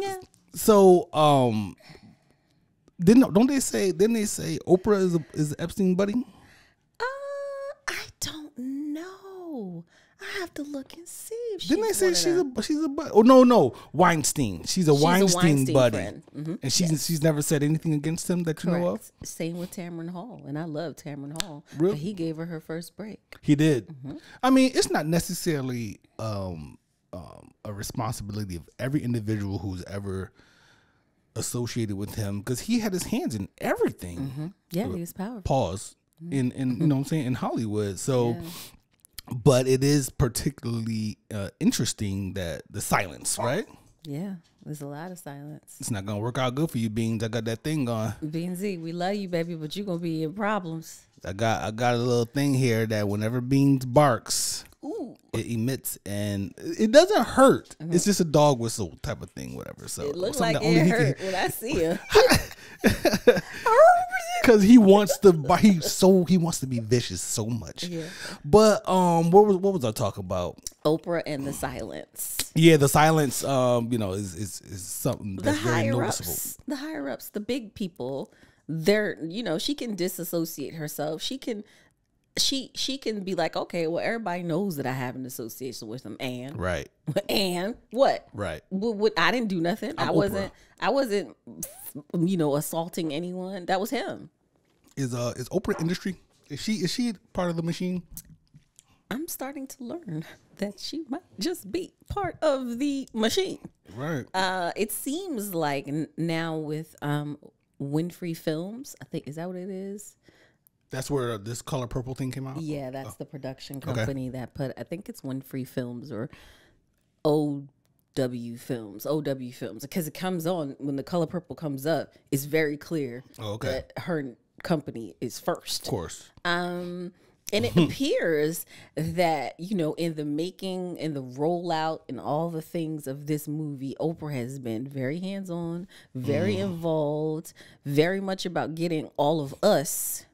Yeah. So, um, didn't don't they say? Didn't they say Oprah is a, is Epstein buddy? Uh, I don't know. I have to look and see. If Didn't they say she's them. a she's a buddy? Oh no no Weinstein. She's a She's a Weinstein, Weinstein buddy. Mhm. and she's she's never said anything against him that you know of. Same with Tamron Hall, and I love Tamron Hall. Really? But he gave her her first break. He did. Mm-hmm. I mean, it's not necessarily um, um, a responsibility of every individual who's ever associated with him because he had his hands in everything. Yeah, he was powerful. Pause. In in you know what I'm saying in Hollywood. So, but it is particularly uh, interesting that the silence, right? Yeah, there's a lot of silence. It's not gonna work out good for you, Beans. I got that thing going. B and Z, we love you, baby, but you're gonna be in problems. I got I got a little thing here that whenever Beans barks, Ooh, it emits and it doesn't hurt. It's just a dog whistle type of thing, whatever. So it looks like it he can- when I see him. because he wants to. He so he wants to be vicious so much. Yeah. But um, what was what was I talking about? Oprah and the silence. Yeah, the silence. Um, you know, is is, is something The that's very higher noticeable. ups, the higher ups, the big people, they're you know she can disassociate herself. She can, she she can be like, okay, well everybody knows that I have an association with them, and Right, and what? right. What, what I didn't do nothing. I'm I wasn't. Oprah. I wasn't. You know, assaulting anyone. That was him. Is uh is Oprah industry? Is she is she part of the machine? I'm starting to learn that she might just be part of the machine. Right. Uh, it seems like now with um, Winfrey Films, I think is that what it is. That's where this color purple thing came out. Yeah, that's the production company that put. I think it's Winfrey Films or OW Films, OW Films, because it comes on when the color purple comes up. It's very clear Oh, okay. that her company is first. Of course. Um, and it appears that, you know, in the making and the rollout and all the things of this movie, Oprah has been very hands on, very Mm. involved, very much about getting all of us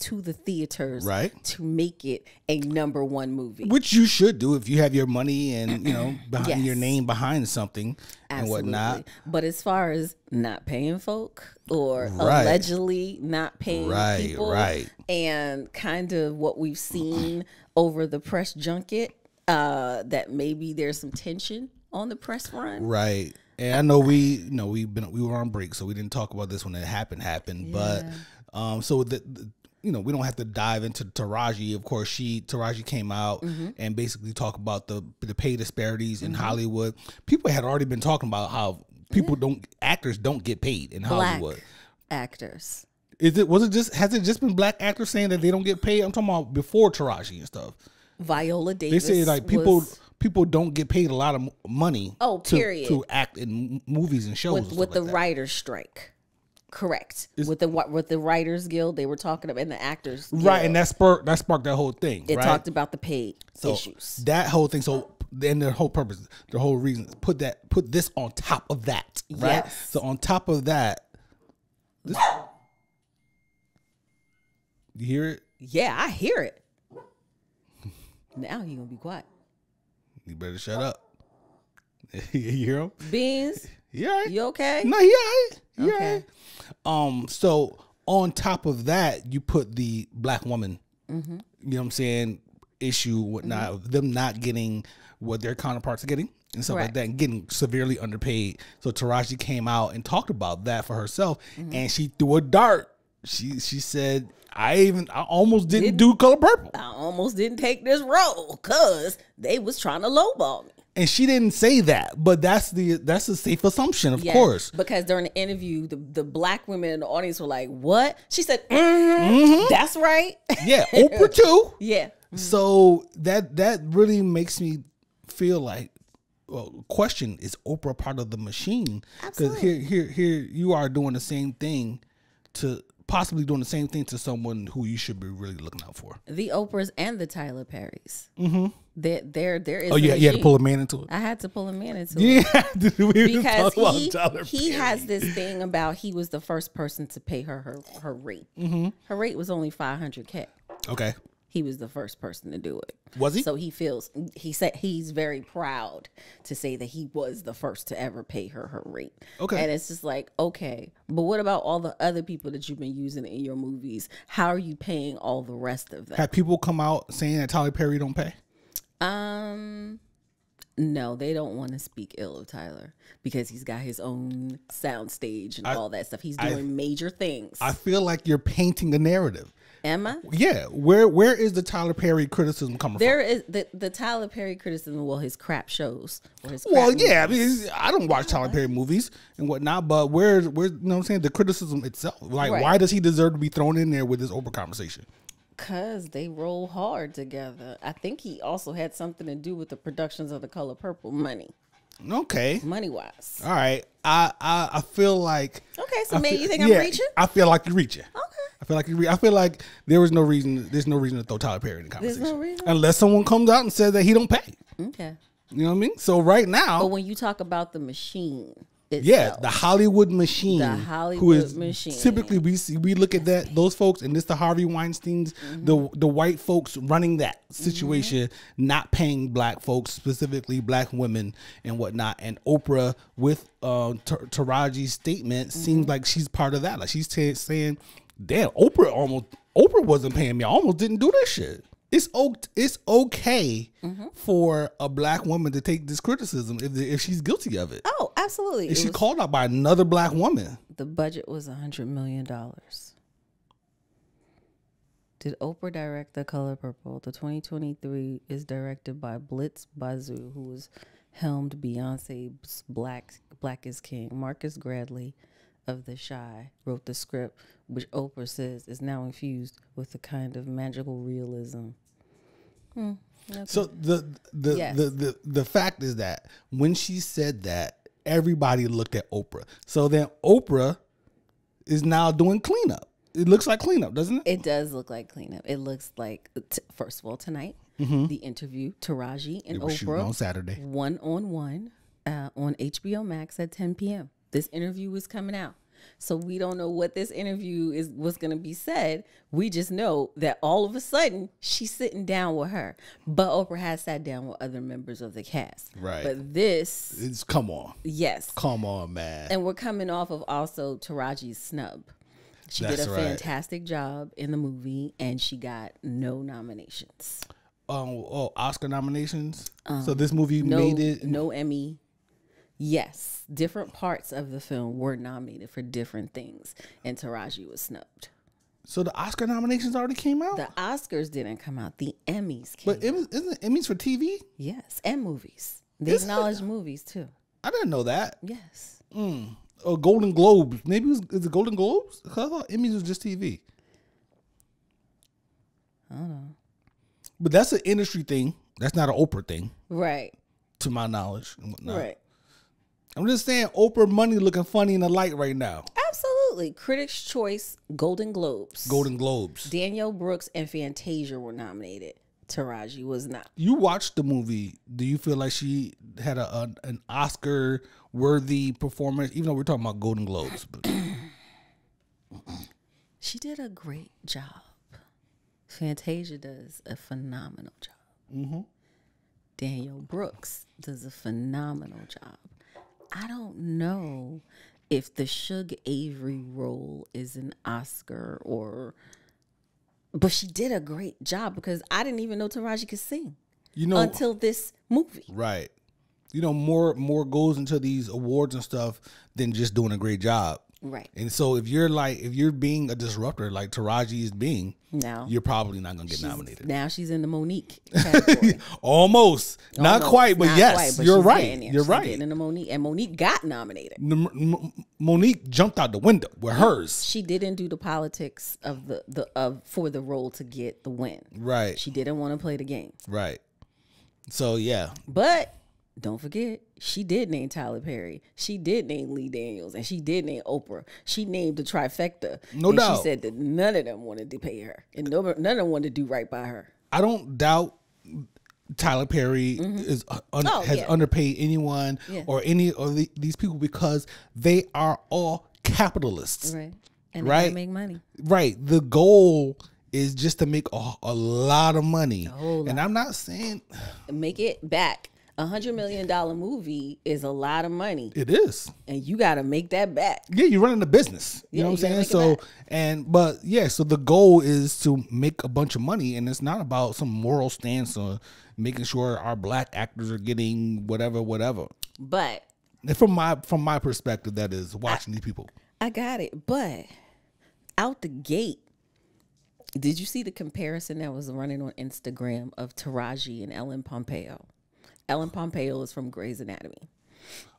to the theaters Right. to make it a number one movie. Which you should do if you have your money and you know behind your name behind something and whatnot. Absolutely. But as far as not paying folk or Right. allegedly not paying Right, people, right. and kind of what we've seen over the press junket, uh, that maybe there's some tension on the press front. Right. And I know we, you know, we've been we were on break, so we didn't talk about this when it happened. Happened, but um, so the, the you know we don't have to dive into Taraji. Of course, she Taraji came out Mm-hmm. and basically talk about the the pay disparities in Hollywood. People had already been talking about how people don't actors don't get paid in Black Hollywood. actors. Is it was it just has it just been black actors saying that they don't get paid? I'm talking about before Taraji and stuff. Viola Davis. They say like people people don't get paid a lot of money. Oh, to, period. to act in movies and shows with, and with the like writers' strike. Correct. with the with the writers guild, they were talking about and the actors. Guild. right, and that sparked that sparked that whole thing. it right? talked about the paid so issues. that whole thing. So then their whole purpose, their whole reason, put that put this on top of that. Right. Yes. So on top of that, this, you hear it. Yeah, I hear it. Now you gonna be quiet. You better shut up. you hear him? Beans, Yeah. you okay? No, yeah, yeah. Okay. Um, so on top of that, you put the black woman, Mm-hmm. you know what I'm saying, issue, whatnot, of them not getting what their counterparts are getting and stuff like that, and getting severely underpaid. So Taraji came out and talked about that for herself, Mm-hmm. and she threw a dart. She she said, I even I almost didn't do color purple. I almost didn't take this role because they was trying to lowball me. And she didn't say that, but that's the that's a safe assumption, of Yeah, course. Because during the interview, the, the black women in the audience were like, What? She said, "Mhm, That's right. Yeah, Oprah too. yeah. So that that really makes me feel like well, question is Oprah part of the machine? Because here here here you are doing the same thing to possibly doing the same thing to someone who you should be really looking out for. The Oprahs and the Tyler Perrys. Mm-hmm. There, there, there is. Oh yeah, you had to pull a man into it. I had to pull a man into it. Yeah, because he, he has this thing about he was the first person to pay her her, her rate. Mm-hmm. Her rate was only 500k. okay. He was the first person to do it. Was he? So he feels he said he's very proud to say that he was the first to ever pay her her rate. Okay. And it's just like, okay, but what about all the other people that you've been using in your movies? How are you paying all the rest of them? Have people come out saying that Tyler Perry don't pay? Um no, they don't want to speak ill of Tyler because he's got his own sound stage and all that stuff. He's doing major things. I feel like you're painting a narrative. Am I? Yeah, where where is the Tyler Perry criticism coming from? There is the the Tyler Perry criticism. Well, his crap shows his from? Well, crap yeah, I mean, I don't watch Tyler Perry movies and whatnot, but where where you know what I'm saying the criticism itself? Like, Right. why does he deserve to be thrown in there with this Oprah conversation? Cause they roll hard together. I think he also had something to do with the productions of the Color Purple money, Okay, money wise. all right. I I, I feel like Okay, so I maybe feel- you think I'm reaching? I feel like you're reaching. Okay. I feel like re- I feel like there was no reason. There's no reason to throw Tyler Perry in the There's conversation no reason? unless someone comes out and says that he don't pay. Okay. You know what I mean? So right now, But when you talk about the machine, itself, Yeah, the Hollywood machine. The Hollywood is machine. Typically, we see we look at that those folks, and this the Harvey Weinstein's, Mm-hmm. the the white folks running that situation, not paying black folks, specifically black women and whatnot. And Oprah with uh, Taraji's statement Mm-hmm. seems like she's part of that. Like she's ta- saying, "Damn, Oprah almost Oprah wasn't paying me. I almost didn't do this shit." It's o- it's okay Mm-hmm. for a black woman to take this criticism if if she's guilty of it. Oh, absolutely. Is It she called out by another black woman? the budget was a hundred million dollars. Did Oprah direct The Color Purple? The 2023 is directed by Blitz Bazawule, who was helmed Beyonce's Black Black is King. Marcus Gardley of The Chi wrote the script, which Oprah says is now infused with a kind of magical realism. So the the, Yes. the the the fact is that when she said that, everybody looked at Oprah. So then Oprah is now doing cleanup. It looks like cleanup, doesn't it? It does look like cleanup. It looks like, t- first of all, tonight, the interview, Taraji and We're Oprah. on Saturday. one on one uh, on HBO Max at 10 p.m. This interview is coming out. So we don't know what this interview is what's going to be said. We just know that all of a sudden she's sitting down with her. But Oprah has sat down with other members of the cast. Right. But this, It's come on, yes. come on, man. And we're coming off of also Taraji's snub. She That's did a right. fantastic job in the movie and she got no nominations. Um, oh, Oscar nominations. so this movie Um, no, made it. no Emmy. Yes, different parts of the film were nominated for different things, and Taraji was snubbed. So the Oscar nominations already came out. The Oscars didn't come out; the Emmys came. but Emmys, isn't it Emmys for TV? yes, and movies. They Is it? acknowledge movies too. I didn't know that. Yes, mm. Oh, Golden Globes. Maybe it was is it Golden Globes? I thought Emmys was just TV. I don't know. But that's an industry thing. That's not an Oprah thing, Right, to my knowledge. and whatnot. right. I'm just saying, Oprah money looking funny in the light right now. Absolutely. Critics' Choice, Golden Globes. Golden Globes. Danielle Brooks and Fantasia were nominated. Taraji was not. You watched the movie. Do you feel like she had a, a an Oscar worthy performance? Even though we're talking about Golden Globes, She did a great job. Fantasia does a phenomenal job. Mm-hmm. Danielle Brooks does a phenomenal job. I don't know if the Shug Avery role is an Oscar or, but she did a great job because I didn't even know Taraji could sing you know, until this movie. right? You know, more more goes into these awards and stuff than just doing a great job. Right And so, if you're like, if you're being a disruptor like Taraji is being, now, you're probably not gonna get nominated. now she's in the Mo'Nique category. Almost, not Almost. quite, but Not yes, quite, but you're right. You're She's right. in the Mo'Nique, and Mo'Nique got nominated. M- Mo'Nique jumped out the window with hers. She didn't do the politics of the the of for the role to get the win. Right, She didn't want to play the game. right. So yeah, But don't forget, she did name Tyler Perry. She did name Lee Daniels, and she did name Oprah. She named the trifecta. No and doubt. She said that none of them wanted to pay her, and no, none of them wanted to do right by her. I don't doubt Tyler Perry is uh, un- Oh, has yeah. underpaid anyone Yeah. or any of the, these people because they are all capitalists. Right. And Right. they make money. Right. The goal is just to make a, a lot of money. And I'm not saying Make it back. A hundred million dollar movie is a lot of money, it is. and you got to make that back. Yeah, you're running a business. You Yeah, know what I'm saying? So and but yeah, so the goal is to make a bunch of money and it's not about some moral stance or making sure our black actors are getting whatever, whatever. But And from my from my perspective, that is watching these people. I got it. But out the gate, did you see the comparison that was running on Instagram of Taraji and Ellen Pompeo? Ellen Pompeo is from Grey's Anatomy.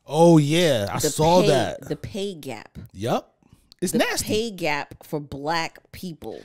Oh yeah, I The saw pay- that. The pay gap. Yep. It's The nasty. pay gap for black people,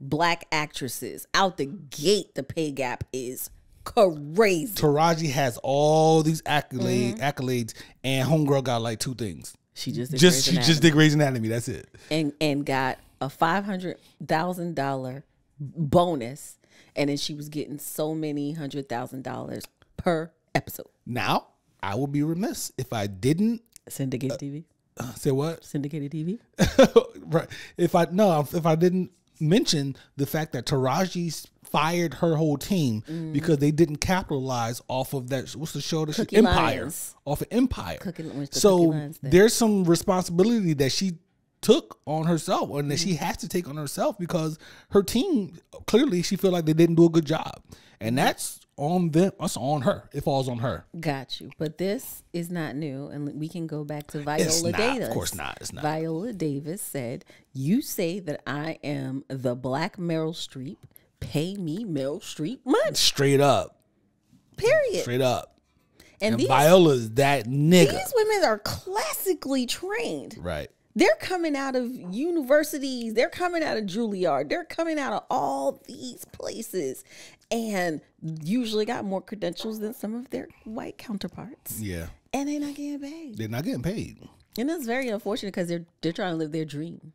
black actresses. Out the gate, the pay gap is crazy. Taraji has all these accolades, Mm-hmm. accolades, and Homegirl got like two things. She just did Just Grey's she just did Grey's Anatomy. That's it. and and got a five hundred thousand dollar bonus, and then she was getting so many hundred thousand dollars per episode. Now I would be remiss if I didn't Syndicated TV, uh, say what. syndicated TV. right. If I no, if I didn't mention the fact that Taraji fired her whole team Mm. because they didn't capitalize off of that. What's the show? That she, Empire. Lines. Off of Empire. Cookie- so Cookie Lyons thing? there's some responsibility that she took on herself and that she Mm-hmm. has to take on herself because her team clearly she feel like they didn't do a good job and that's on them that's on her it falls on her Got you. But this is not new, and we can go back to Viola It's not. Of Davis. course not. It's not. Viola Davis said, "You say that I am the black Meryl Streep. Pay me Meryl Streep money. straight up Period. straight up And, and these, viola's that nigga these women are classically trained. right They're coming out of universities. They're coming out of Juilliard. They're coming out of all these places, and usually got more credentials than some of their white counterparts. yeah And they're not getting paid. they're not getting paid And that's very unfortunate because they're they're trying to live their dream.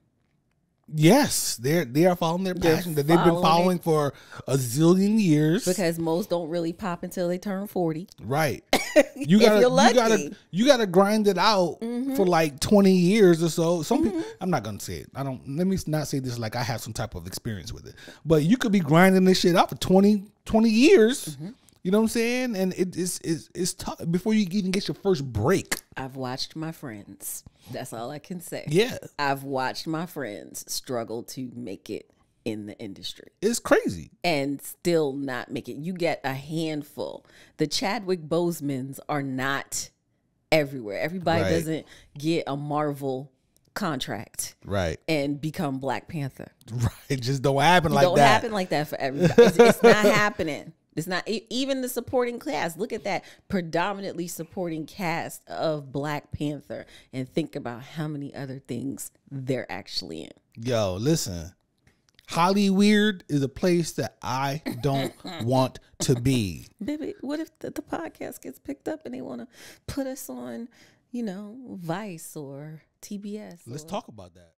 yes they're they are following their They're passion that they've been following following for a zillion years Because most don't really pop until they turn forty. Right. You gotta, you gotta, you gotta grind it out mm-hmm. for like twenty years or so. Some people, mm-hmm. I'm not gonna say it. I don't. Let me not say this like I have some type of experience with it. But you could be grinding this shit out for 20, 20 years. Mm-hmm. You know what I'm saying? And it, it's it's it's tough before you even get your first break. I've watched my friends. That's all I can say. Yeah, I've watched my friends struggle to make it in the industry. it's crazy. and still not make it. You get a handful. The Chadwick Bosemans are not everywhere. Everybody Right. doesn't get a Marvel contract Right, and become Black Panther. right. It just don't happen like that. Don't happen like that for everybody. It's, it's not happening. It's not even the supporting cast. Look at that predominantly supporting cast of Black Panther and think about how many other things they're actually in. Yo, listen. Hollyweird is a place that I don't want to be. Baby, what if the, the podcast gets picked up and they want to put us on, you know, Vice or TBS? Let's or- talk about that.